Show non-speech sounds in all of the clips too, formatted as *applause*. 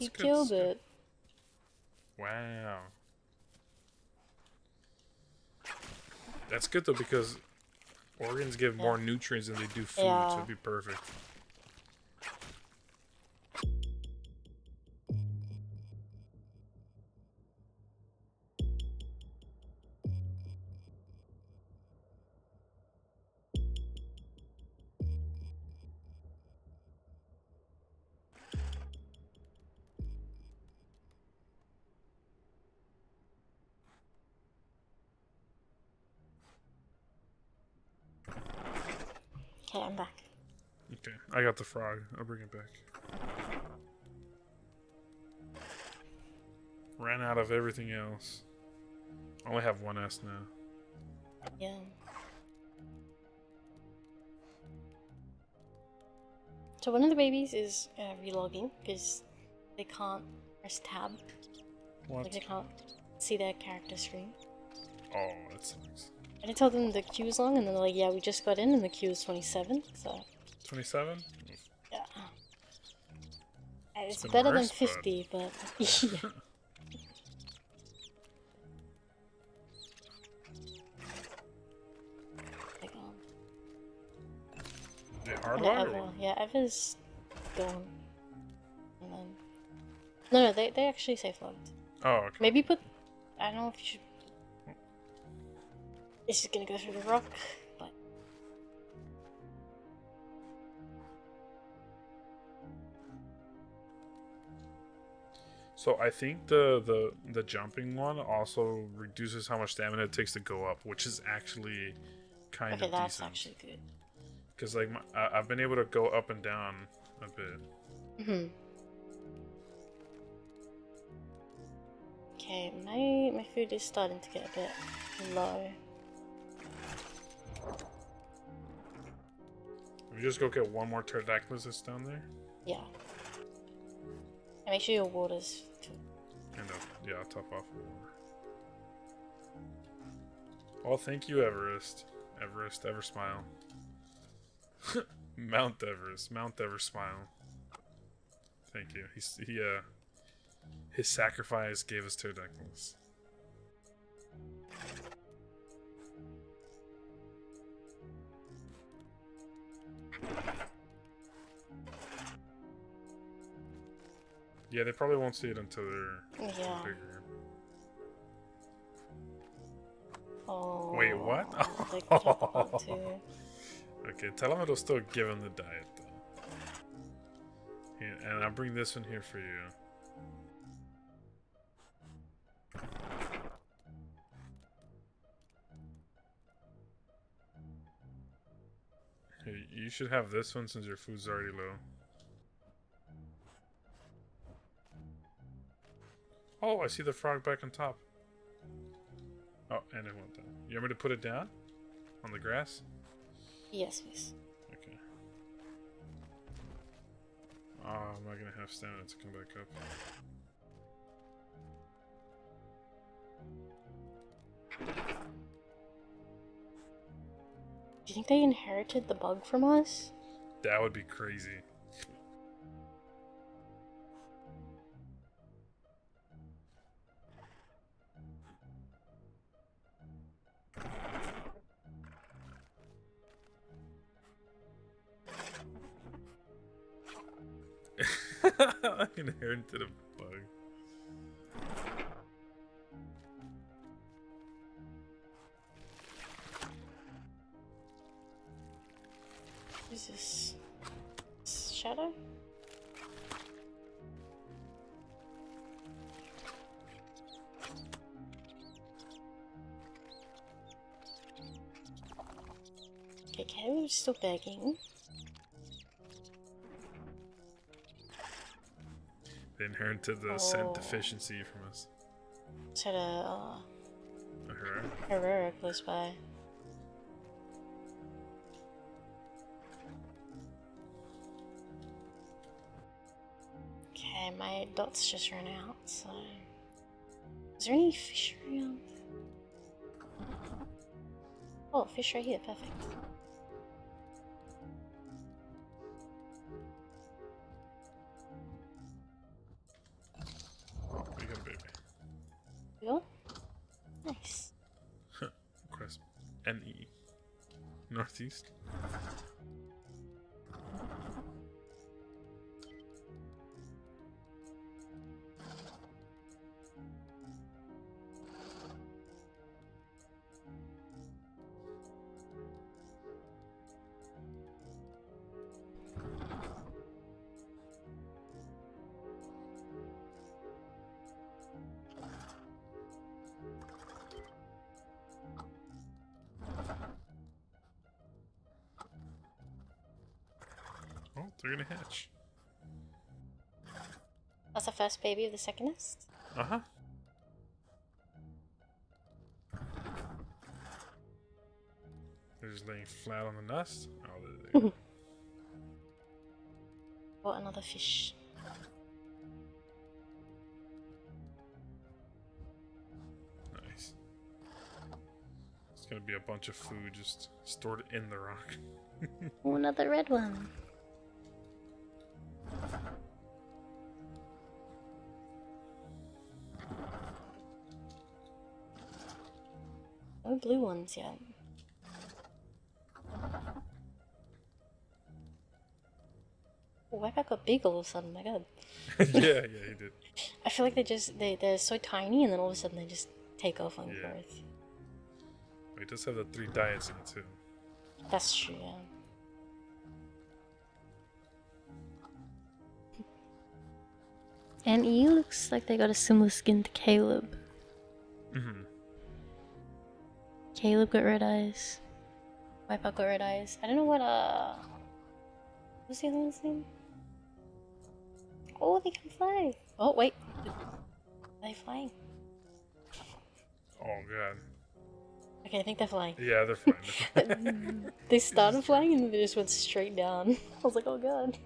it's he good, killed good. it. Wow. That's good though because organs give more nutrients than they do food, so it'd be perfect. I got the frog. I'll bring it back. Ran out of everything else. I Only have one S now. Yeah. So one of the babies is uh, relogging because they can't press tab. What? Like they can't see their character screen. Oh, that sucks. And I told them the queue is long, and then they're like, "Yeah, we just got in, and the queue is 27." So 27? Yeah, And better than but- 50, but, *laughs* *laughs* yeah. Um, yeah, Eva. Yeah, Eva's gone. And then no, no, they they actually safe logged. Oh, okay. Maybe put. I don't know if you should. It's just gonna go through the rock, So I think the, the the jumping one also reduces how much stamina it takes to go up, which is actually kind okay, of that's decent. actually good. Because like my, I, I've been able to go up and down a bit. hmm Okay, my my food is starting to get a bit low. We just go get one more pterodactylus that's down there, Yeah. And make sure your water's and uh, yeah, top off water. Oh, thank you, Everest. Everest, ever smile. *laughs* Mount Everest, Mount Ever smile. Thank you. He's he uh his sacrifice gave us pterodactylus. Yeah, they probably won't see it until they're Yeah. bigger. Oh. Wait, what? They could have gone too. Okay, tell him it'll still give him the diet though. Here, and I'll bring this one here for you. Hey, you should have this one since your food's already low. Oh, I see the frog back on top. Oh, and it went down. You want me to put it down? On the grass? Yes, please. Okay. Oh, am I gonna have stamina to come back up? Do you think they inherited the bug from us? That would be crazy. Inherited a bug. Is this shadow? Okay, Kevin is still begging. Inherited the scent Oh. deficiency from us. Said a uh, Her. Herrera close by. Okay, my dots just ran out, so. Is there any fish around? Oh, fish right here, perfect. Oh, they're gonna hatch. That's the first baby of the second nest. Uh huh. They're just laying flat on the nest. Oh, there they go. *laughs* Or another fish. nice. It's gonna be a bunch of food just stored in the rock. Oh, *laughs* another red one. Blue ones yet. Oh, Wipeout got big all of a sudden, my god. *laughs* yeah, yeah, he did. *laughs* I feel like they just, they, they're so tiny and then all of a sudden they just take off on Yeah. growth. He does have the three diets in it too. That's true, yeah. And E looks like they got a similar skin to Caleb. Mm-hmm. Caleb got red eyes. Wipeout got red eyes. I don't know what, uh. What's the other one's name? Oh, they can fly! Oh, wait. Are they flying? Oh god. Okay, I think they're flying. Yeah, they're. They're. *laughs* They started flying and then they just went straight down. *laughs* I was like, oh god.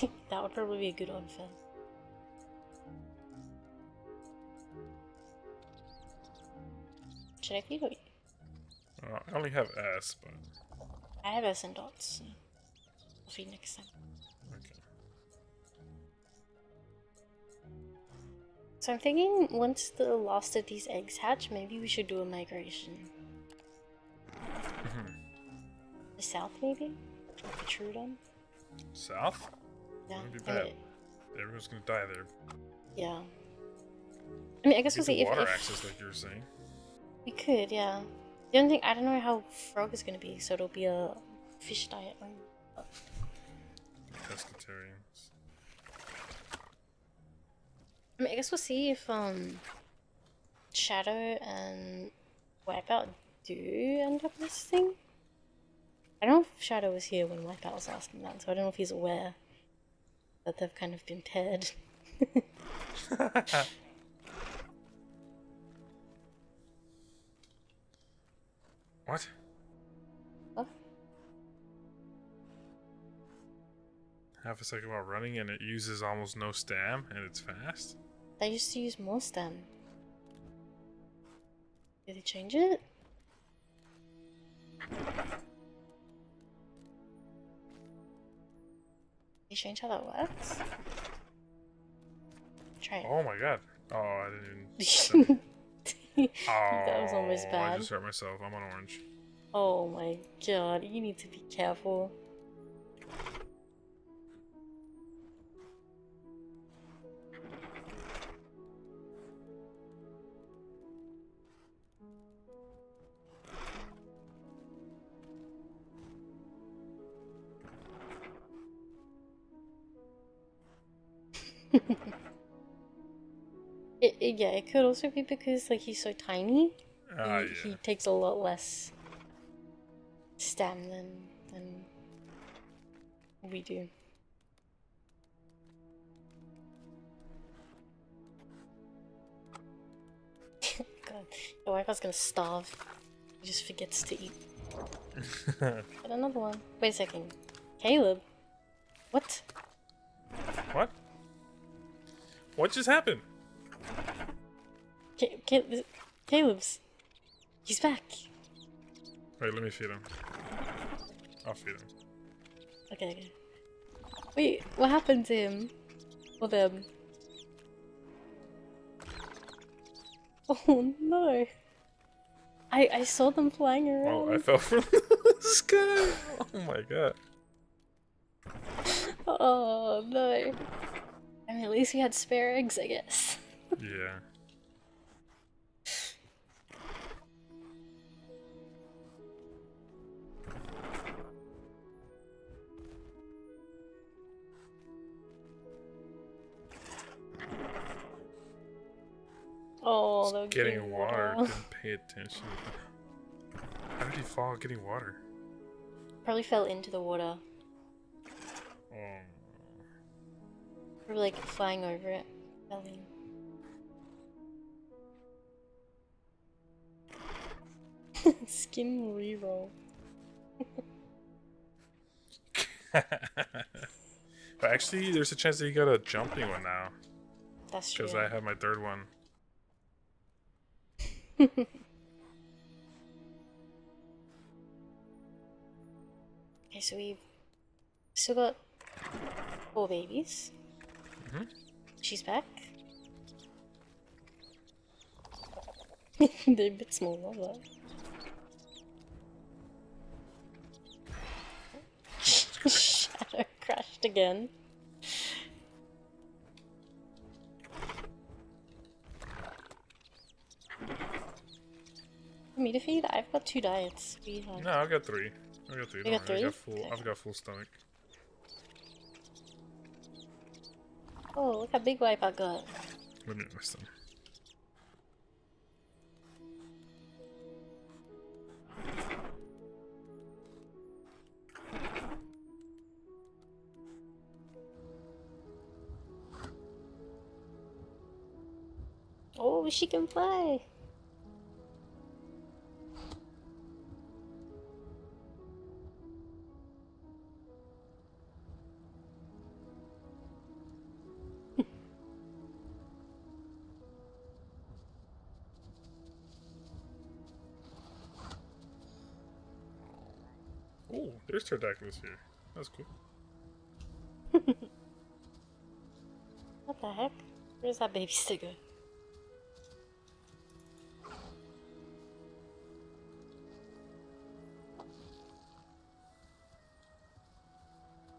*laughs* that would probably be a good one for. Should I feed Uh, I only have S, but I have S and dots. so I'll feed next time. okay. So I'm thinking once the last of these eggs hatch, maybe we should do a migration. Mhm. The south, maybe? Like the Troodon? South? Yeah. Wouldn't be I mean, bad. Everyone's gonna die there. yeah. I mean, I guess we'll see if, water if access, like you were saying. we could, yeah. The only thing, I don't know how frog is gonna be, so it'll be a fish diet. Pescatarians. I mean, I guess we'll see if um Shadow and Wipeout do end up nesting. I don't know if Shadow was here when Wipeout was asking that, so I don't know if he's aware that they've kind of been paired. *laughs* What? What? Half a second while running and it uses almost no stam and it's fast? I used to use more stem. Did they change it? They change how that works? Try it. Oh my god. Oh, I didn't even. *laughs* Oh, that was almost bad. I just hurt myself. I'm on orange. Oh my god, you need to be careful. It, yeah, it could also be because like he's so tiny. Ah, he, yeah. he takes a lot less stem than than we do. *laughs* God, the Wipeout's gonna starve. He just forgets to eat. *laughs* Get another one. Wait a second. Caleb? What? what? What just happened? Ca- Ca- Caleb's. He's back. Wait, let me feed him. I'll feed him. Okay, okay. Wait, what happened to him? Or them? *laughs* Oh no! I I saw them flying around. Oh, I fell from the *laughs* sky. Oh my god. *laughs* Oh no. I mean, at least we had spare eggs, I guess. Yeah. Getting water. Didn't pay attention. How did he fall getting water? Probably fell into the water. Oh. Probably like flying over it. *laughs* Skin reroll. *laughs* but actually, there's a chance that you got a jumping one now. That's true. Because I have my third one. *laughs* Okay, so we've still got four babies. Mhm. She's back. *laughs* They're a bit smaller, but. *laughs* Shadow crashed again. To feed, I've got two diets. We have No, I've got three. I've got three. You got three? I've got full. Okay. I've got full stomach. Oh, look how big wipe I got. Limitless them. Oh, she can fly. There's pterodactyls here. That's cool. *laughs* What the heck? Where's that baby sticker?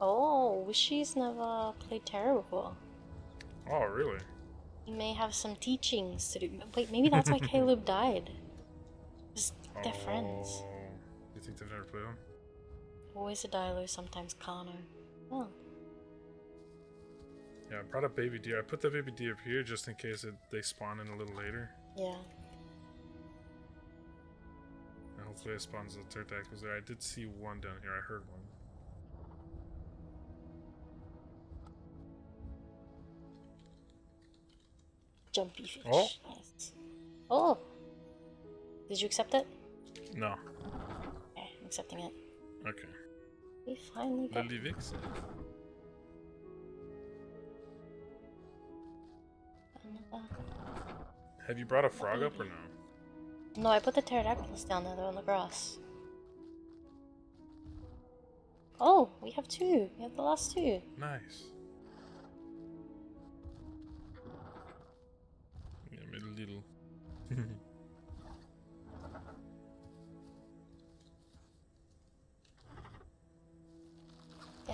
Oh, Wishy's never played Ptera before. Oh, really? He may have some teachings to do. Wait, maybe that's why *laughs* Caleb died. 'Cause they're friends. Oh, You think they've never played them? Always a Dilo, sometimes Carno. Oh, Yeah, I brought a baby deer. I put the baby deer up here just in case it, they spawn in a little later. yeah. And hopefully it spawns the pterodactyls there. I did see one down here. I heard one. Jumpy fish. Oh. Yes. Oh! Did you accept it? No. Okay, I'm accepting it. Okay. We finally got Vix. Have you brought a frog up or no? No, I put the pterodactyls down there. They're on the grass. Oh, we have two. We have the last two. Nice. Yeah, made a little. *laughs*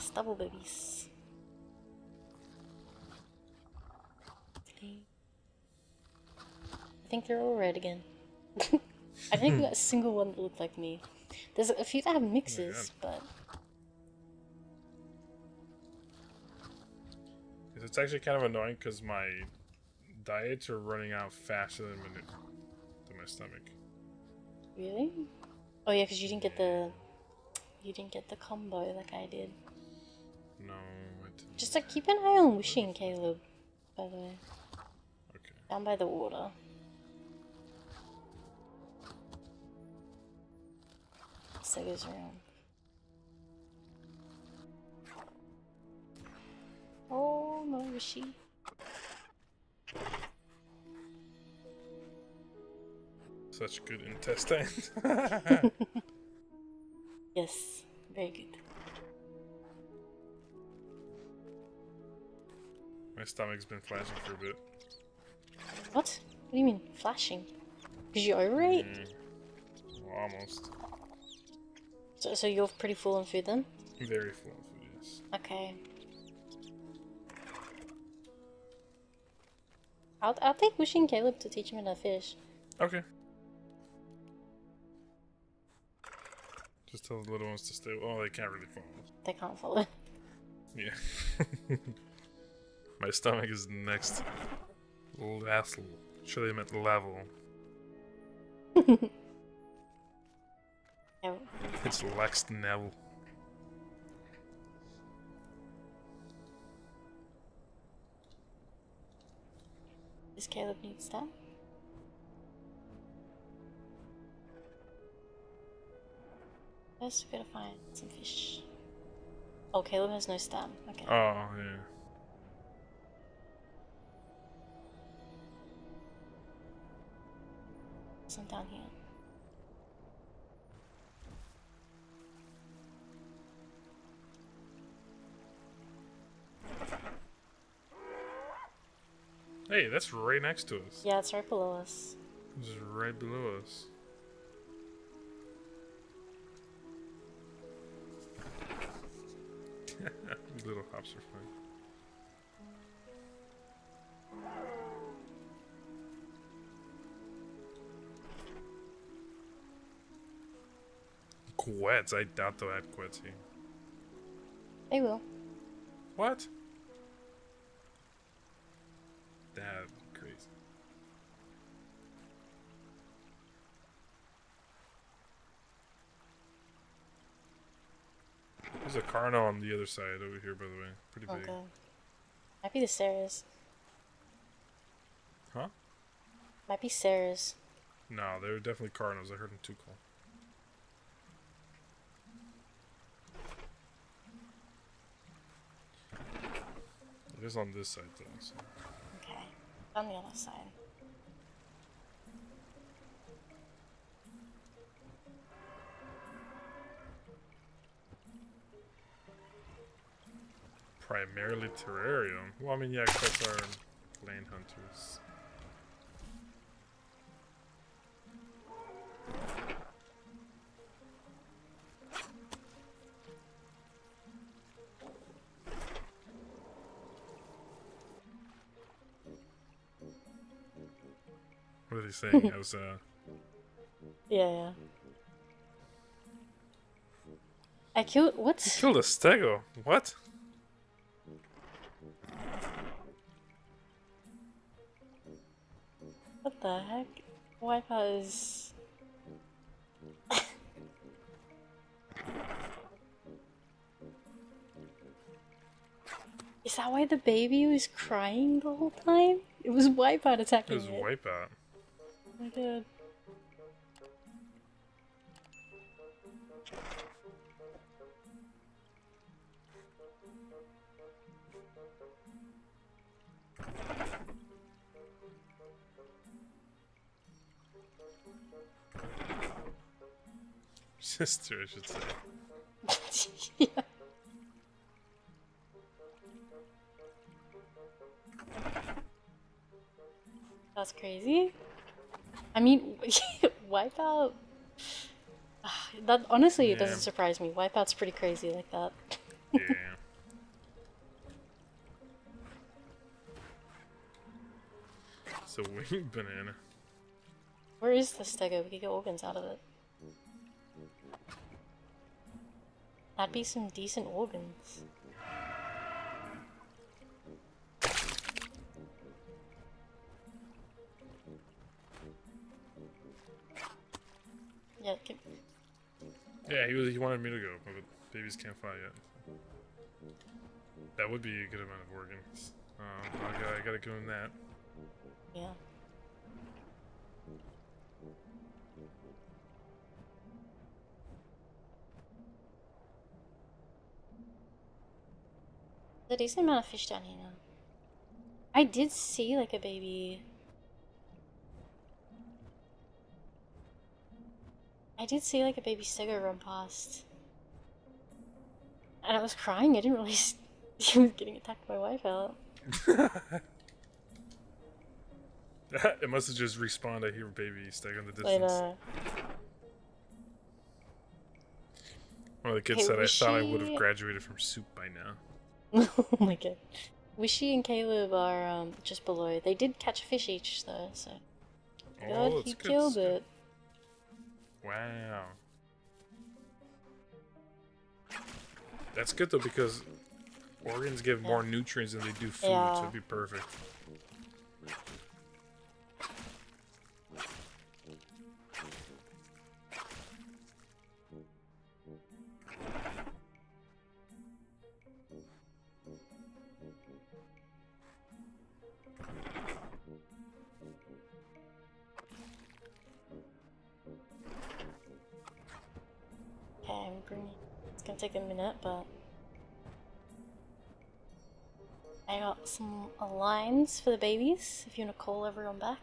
Yes, double babies. I think they're all red again. *laughs* I think we got a single one that looked like me. There's a few that have mixes, but it's actually kind of annoying because my diets are running out faster than my, than my stomach. really? Oh yeah, because you didn't get the you didn't get the combo like I did. Just like keep an eye on wishing Caleb, by the way, Okay. down by the water. So goes around. Oh no, wishy. Such good intestines. *laughs* *laughs* Yes, very good. My stomach's been flashing for a bit. What? What do you mean flashing? Did you overeat? Mm, well, almost. So, so you're pretty full on food then? Very full on food, yes. Okay. I'll, I'll take Wushi and Caleb to teach him how to fish. Okay. Just tell the little ones to stay. Oh, they can't really follow. They can't follow. Yeah. *laughs* My stomach is next. Level. Sure, I meant level. It's Lex Neville. Does Caleb need? First, we gotta find some fish. Oh, Caleb has no stam. Okay. Oh, yeah. Some down here. Hey, that's right next to us. Yeah, it's right below us. It's right below us. *laughs* Little hops are fine. Quets? I doubt they'll have quets here. They will. What? That'd crazy. There's a Carno on the other side over here, by the way. Pretty oh, big. Okay. Might be the Sarah's. Huh? Might be Sarah's. No, they were definitely Carnos. I heard them too call. It is on this side, though. So. Okay. On the other side. Primarily terrarium. Well, I mean, yeah, quets are land hunters. What saying? *laughs* I was, uh, Yeah, yeah. I killed. What's. killed a stego. What? What the heck? Wipeout is. *laughs* Is that why the baby was crying the whole time? It was Wipeout attacking. It was wipeout. My god. Sister, I should say. yeah. *laughs* That's crazy. I mean, *laughs* Wipeout. *sighs* That honestly, it doesn't surprise me. Wipeout's pretty crazy like that. Yeah. *laughs* It's a winged *laughs* banana. Where is the stego? We could get organs out of it. That'd be some decent organs. Yeah, he was. He wanted me to go, but babies can't fly yet. That would be a good amount of organs. Um, I gotta, I gotta give him that. yeah. There's a decent amount of fish down here now. I did see like a baby. I did see like a baby stego run past. And I was crying. I didn't realize *laughs* he was getting attacked by Wipeout. *laughs* it must have just respawned. I hear baby stuck in the distance. One of the kids Hey, said, "I was thought I would have graduated from soup by now." *laughs* oh my god. Wishy and Caleb are um, just below. They did catch a fish each though, so. Oh, God, he killed it. Wow. That's good though because organs give more nutrients than they do food, so it'd be perfect. It's gonna take a minute, but. I got some lines for the babies if you want to call everyone back.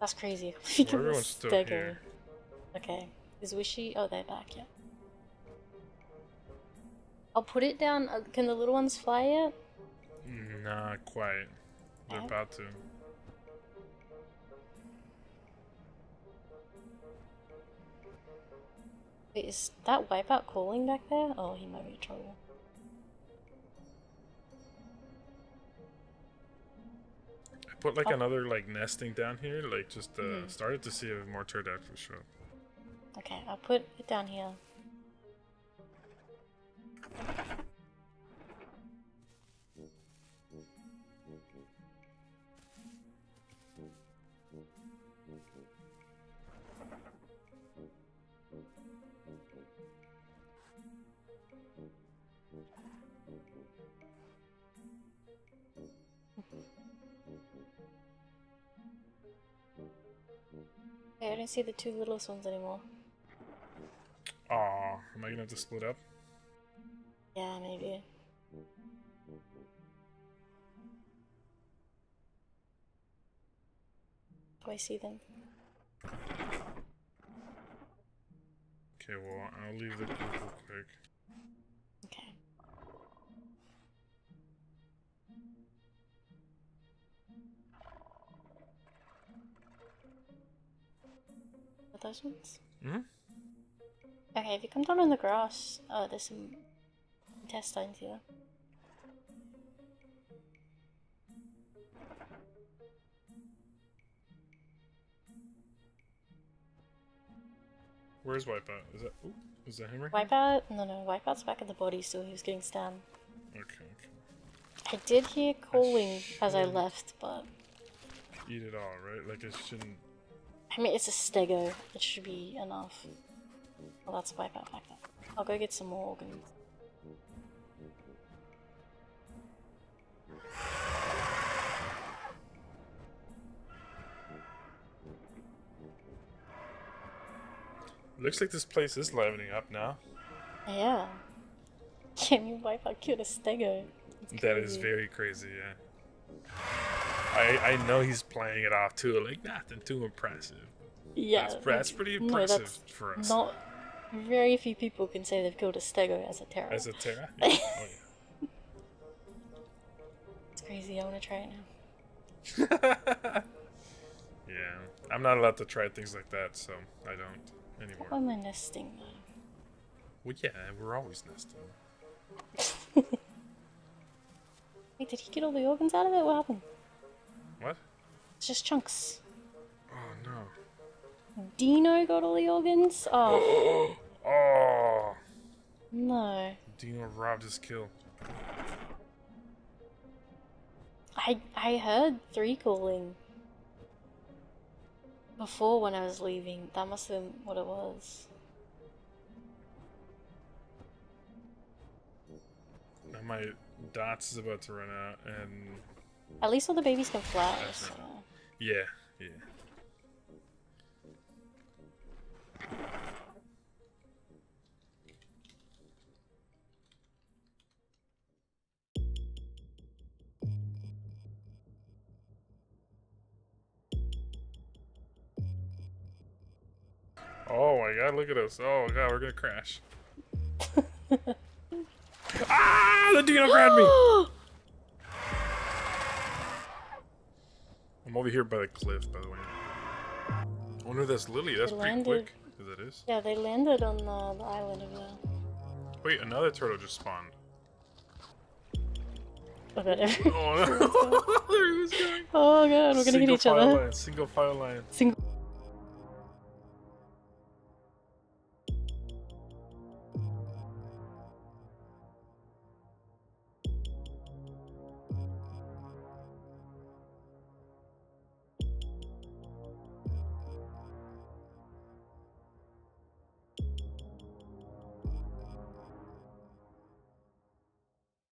That's crazy. *laughs* Well, everyone's still here. Okay. Is Wishy? Oh, they're back, yeah. I'll put it down. Uh, can the little ones fly yet? Not quite. They're Okay. about to. Wait, is that wipeout calling back there? Oh, he might be in trouble. I put like Oh. another like nesting down here, like just uh, Mhm. started to see if more pterodactyls show. up. Okay, I'll put it down here. Okay, I don't see the two littlest ones anymore. Aw, am I gonna have to split up? Yeah, maybe. Do I see them? Okay, well I'll leave the group real quick. Those ones? Hmm. Okay, if you come down on the grass, oh, there's some intestines here. Where's Wipeout? Is that ooh, is that right? Wipeout? No, no, Wipeout's back at the body, so he was getting stabbed. Okay, okay. I did hear calling as I left, but Eat it all, right? Like I shouldn't. I mean, it's a stego. It should be enough. Well, that's a Wipeout there. I'll go get some more organs. Looks like this place is livening up now. Yeah. *laughs* Can you Wipeout killed a stego? That is very crazy, yeah. I I know he's playing it off too, like nothing too impressive. Yeah, that's, that's pretty no, impressive that's for us. Not very few people can say they've killed a stego as a terror. As a Ptera? *laughs* Yeah. Oh, yeah. It's crazy. I want to try it now. *laughs* yeah, I'm not allowed to try things like that, so I don't anymore. Why am I nesting though? Well, yeah, we're always nesting. *laughs* Wait, did he get all the organs out of it? What happened? It's just chunks. Oh no. Dino got all the organs? Oh, *gasps* Oh, no. Dino robbed his kill. I I heard three calling before when I was leaving. That must have been what it was. Now my dots is about to run out, and At least all the babies can fly. So. yeah, yeah. Oh my god, look at us. Oh god, we're gonna crash. *laughs* ah, the dino grabbed me. *gasps* *gasps* *gasps* I'm over here by the cliff, by the way. I wonder if that's Lily. That's It pretty landed. quick. As it is. yeah, they landed on uh, the island over there. Wait, another turtle just spawned. Oh Oh no! *laughs* there he was going. oh god, we're gonna Single hit each other. Line, single file line. Single